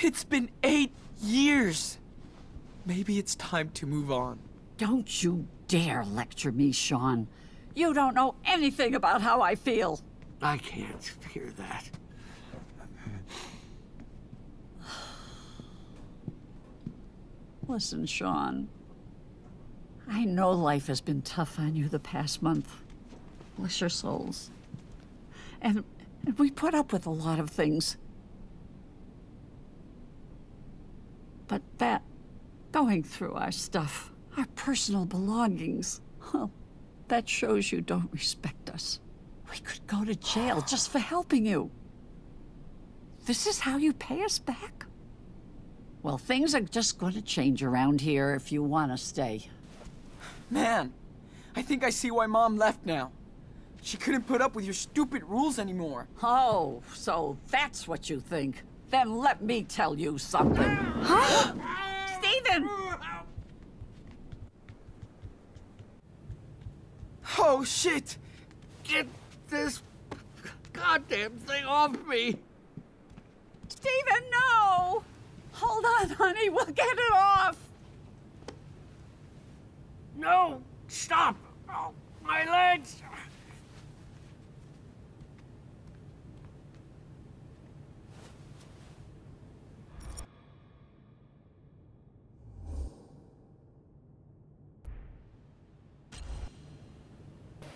It's been eight years. Maybe it's time to move on. Don't you dare lecture me, Sean. You don't know anything about how I feel. I can't hear that. Listen, Sean. I know life has been tough on you the past month. Bless your souls. And, and we put up with a lot of things. But that, going through our stuff, our personal belongings, well, that shows you don't respect us. We could go to jail just for helping you. This is how you pay us back? Well, things are just going to change around here if you want to stay. Man, I think I see why Mom left now. She couldn't put up with your stupid rules anymore. Oh, so that's what you think. Then let me tell you something. Huh? Stephen! Oh, shit! Get this goddamn thing off me! Stephen, no! Hold on, honey, we'll get it off! No! Stop! Oh, my legs!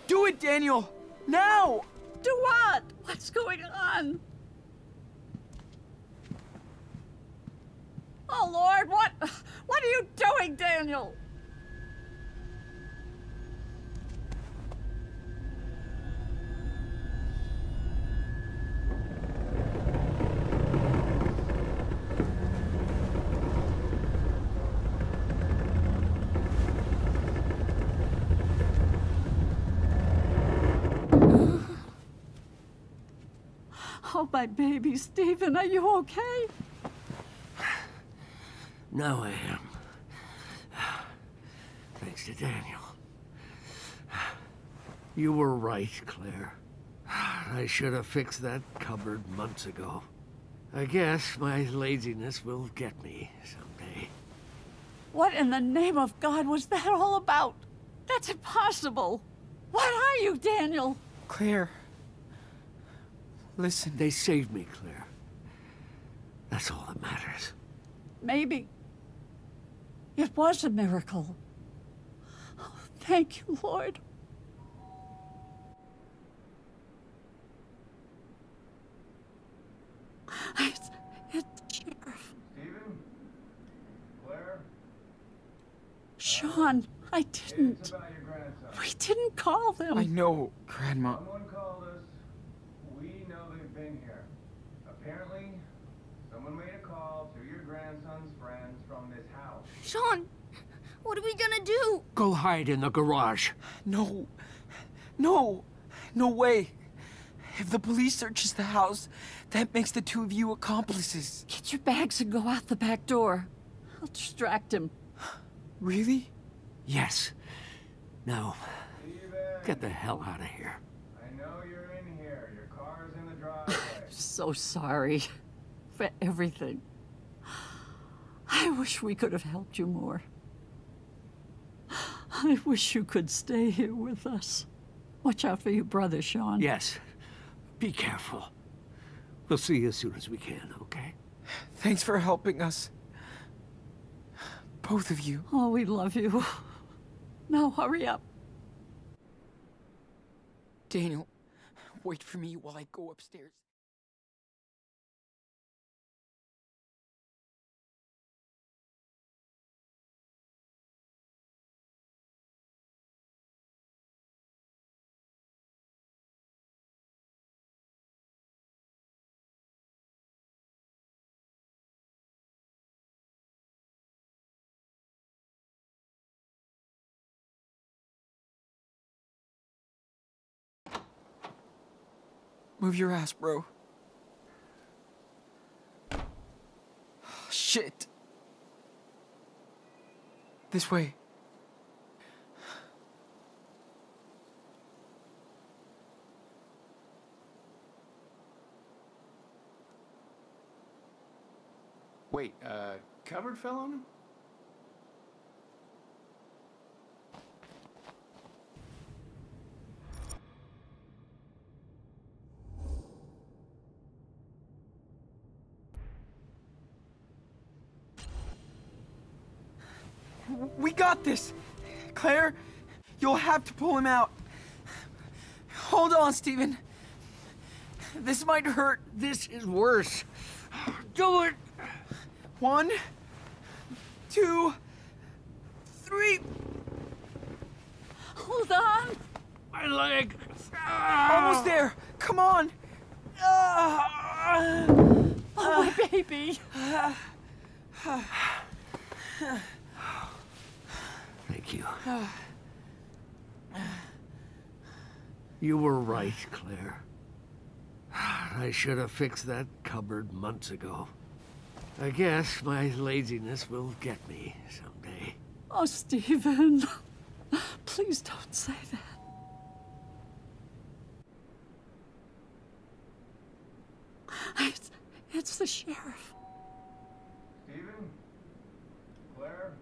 Do Daniel! Now! Do what? What's going on? Oh, Lord, what... What are you doing, Daniel? Oh, my baby, Stephen, are you okay? Now I am. Thanks to Daniel. You were right, Claire. I should have fixed that cupboard months ago. I guess my laziness will get me someday. What in the name of God was that all about? That's impossible. What are you, Daniel? Claire. Listen. They saved me, Claire. That's all that matters. Maybe. It was a miracle. Oh, thank you, Lord. It's, it's the sheriff. Stephen? Claire? Sean, I didn't. about your grandson. We didn't call them. I know, Grandma. Someone called us. We been here. Apparently, someone made a call to your grandson's friends from this house. Sean, what are we gonna do? Go hide in the garage. No. No. No way. If the police searches the house, that makes the two of you accomplices. Get your bags and go out the back door. I'll distract him. Really? Yes. Now, Stephen, get the hell out of here. I know you're in here. Your car's in the driveway. So sorry for everything. I wish we could have helped you more. I wish you could stay here with us. Watch out for your brother, Sean. Yes. Be careful. We'll see you as soon as we can, okay? Thanks for helping us. Both of you. Oh, we love you. Now hurry up. Daniel, wait for me while I go upstairs. Move your ass, bro. Shit. This way. Wait, uh, cupboard fell on him? We got this! Claire, you'll have to pull him out. Hold on, Stephen. This might hurt. This is worse. Do it! One, two, three. Hold on. My leg! Almost there. Come on. Ah. Oh, my baby. Thank you. You were right, Claire. I should have fixed that cupboard months ago. I guess my laziness will get me someday. Oh, Stephen. Please don't say that. It's, it's the sheriff. Stephen? Claire?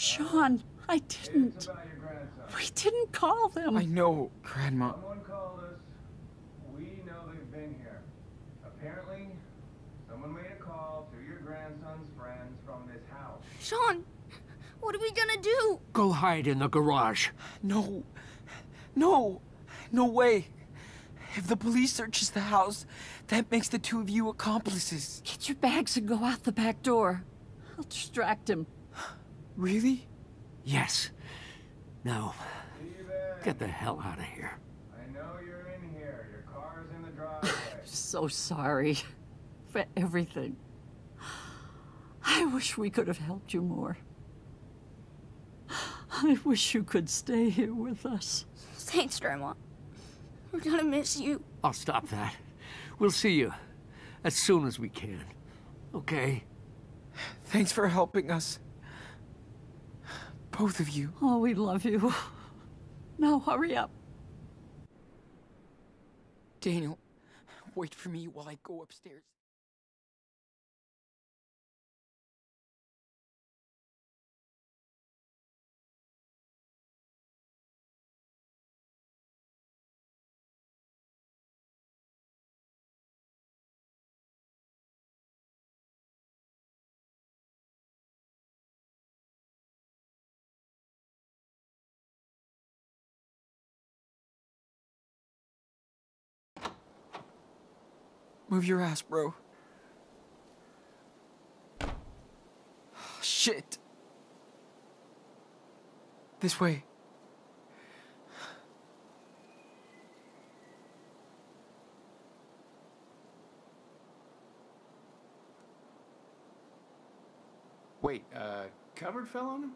Sean, I didn't. about your grandson. We didn't call them. I know, Grandma. Someone called us. We know they've been here. Apparently, someone made a call to your grandson's friends from this house. Sean, what are we gonna do? Go hide in the garage. No. No. No way. If the police searches the house, that makes the two of you accomplices. Get your bags and go out the back door. I'll distract him. Really? Yes. Now, get the hell out of here. I know you're in here. Your car's in the driveway. So sorry for everything. I wish we could have helped you more. I wish you could stay here with us. Thanks, Grandma. We're gonna miss you. I'll stop that. We'll see you as soon as we can. Okay? Thanks for helping us. Both of you. Oh, we love you. Now hurry up. Daniel, wait for me while I go upstairs. Move your ass, bro. Shit. This way. Wait, uh, cupboard fell on him?